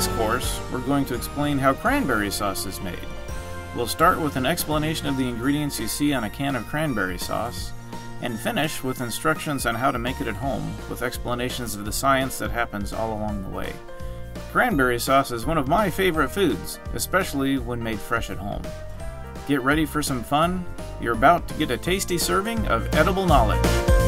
this course, we're going to explain how cranberry sauce is made. We'll start with an explanation of the ingredients you see on a can of cranberry sauce, and finish with instructions on how to make it at home, with explanations of the science that happens all along the way. Cranberry sauce is one of my favorite foods, especially when made fresh at home. Get ready for some fun. You're about to get a tasty serving of edible knowledge.